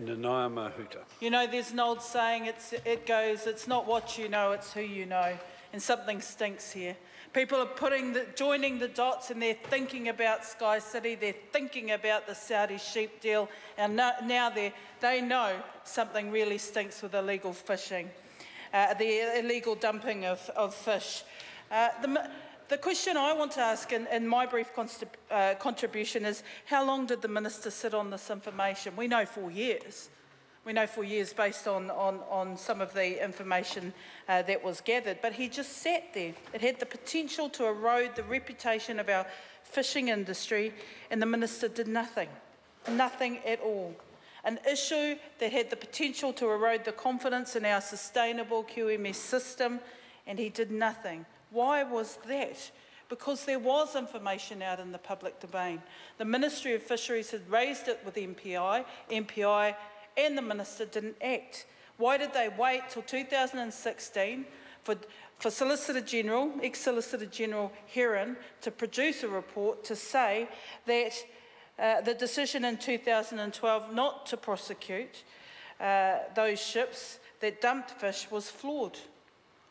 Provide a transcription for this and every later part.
Nanaia Mahuta. You know, there's an old saying, it's, it goes, it's not what you know, it's who you know. And something stinks here. People are putting the, joining the dots and they're thinking about Sky City, they're thinking about the Saudi sheep deal, and no, now they they know something really stinks with illegal fishing, uh, the illegal dumping of, of fish. Uh, the, the question I want to ask in, in my brief uh, contribution is how long did the Minister sit on this information? We know four years. We know for years based on, on, on some of the information uh, that was gathered, but he just sat there. It had the potential to erode the reputation of our fishing industry, and the Minister did nothing. Nothing at all. An issue that had the potential to erode the confidence in our sustainable QMS system, and he did nothing. Why was that? Because there was information out in the public domain. The Ministry of Fisheries had raised it with MPI. MPI and the Minister didn't act. Why did they wait till 2016 for, for Solicitor General, ex-Solicitor General Heron, to produce a report to say that uh, the decision in 2012 not to prosecute uh, those ships that dumped fish was flawed?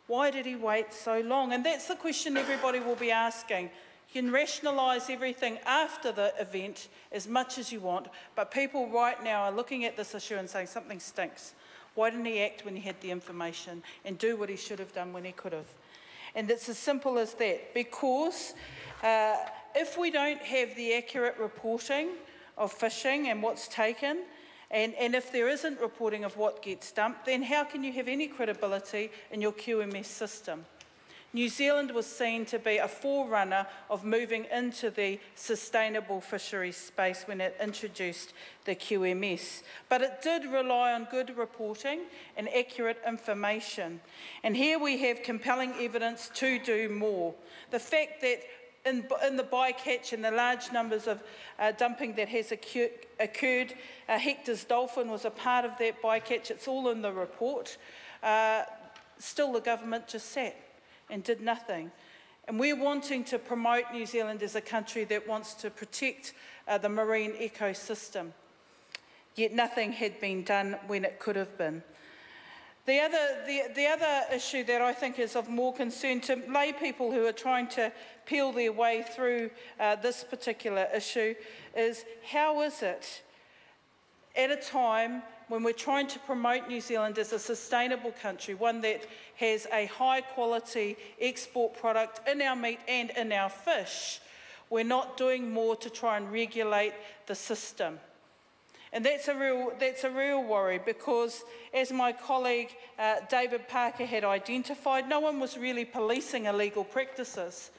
Why did he wait so long? And that's the question everybody will be asking. You can rationalise everything after the event as much as you want, but people right now are looking at this issue and saying something stinks. Why didn't he act when he had the information and do what he should have done when he could have? And it's as simple as that. Because uh, if we don't have the accurate reporting of fishing and what's taken, and, and if there isn't reporting of what gets dumped, then how can you have any credibility in your QMS system? New Zealand was seen to be a forerunner of moving into the sustainable fisheries space when it introduced the QMS. But it did rely on good reporting and accurate information. And here we have compelling evidence to do more. The fact that in, in the bycatch and the large numbers of uh, dumping that has occur, occurred, uh, Hector's dolphin was a part of that bycatch. It's all in the report. Uh, still, the government just sat and did nothing. And we're wanting to promote New Zealand as a country that wants to protect uh, the marine ecosystem. Yet nothing had been done when it could have been. The other, the, the other issue that I think is of more concern to lay people who are trying to peel their way through uh, this particular issue is how is it at a time when we're trying to promote New Zealand as a sustainable country, one that has a high quality export product in our meat and in our fish, we're not doing more to try and regulate the system. And that's a real, that's a real worry because, as my colleague uh, David Parker had identified, no one was really policing illegal practices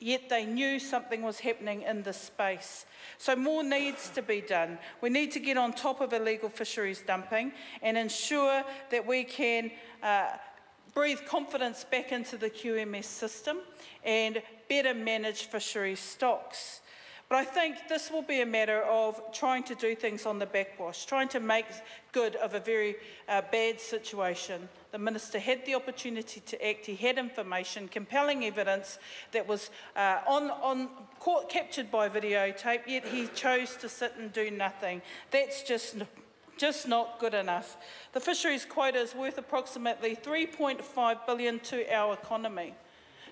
yet they knew something was happening in this space. So more needs to be done. We need to get on top of illegal fisheries dumping and ensure that we can uh, breathe confidence back into the QMS system and better manage fisheries stocks. But I think this will be a matter of trying to do things on the backwash, trying to make good of a very uh, bad situation. The Minister had the opportunity to act. He had information, compelling evidence that was uh, on, on court, captured by videotape, yet he chose to sit and do nothing. That's just just not good enough. The fisheries quota is worth approximately 3.5 billion to our economy.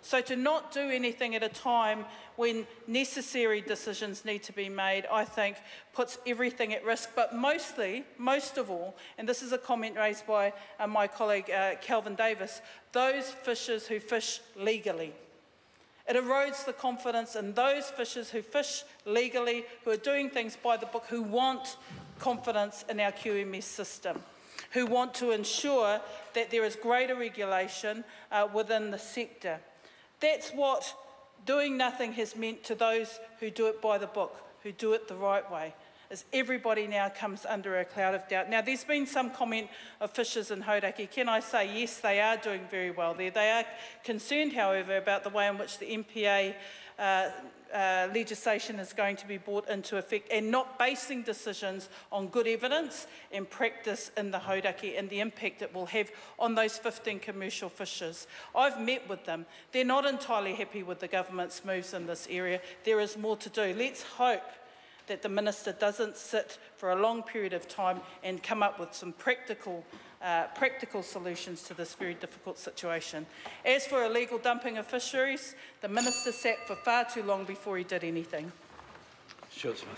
So to not do anything at a time when necessary decisions need to be made, I think puts everything at risk. But mostly, most of all, and this is a comment raised by uh, my colleague uh, Kelvin Davis, those fishers who fish legally. It erodes the confidence in those fishers who fish legally, who are doing things by the book, who want confidence in our QMS system, who want to ensure that there is greater regulation uh, within the sector. That's what doing nothing has meant to those who do it by the book, who do it the right way, as everybody now comes under a cloud of doubt. Now, there's been some comment of fishers in Hauraki. Can I say, yes, they are doing very well there. They are concerned, however, about the way in which the MPA uh, uh, legislation is going to be brought into effect and not basing decisions on good evidence and practice in the Hauraki and the impact it will have on those 15 commercial fishers. I've met with them. They're not entirely happy with the government's moves in this area. There is more to do. Let's hope that the Minister doesn't sit for a long period of time and come up with some practical, uh, practical solutions to this very difficult situation. As for illegal dumping of fisheries, the Minister sat for far too long before he did anything. Stuart Smith.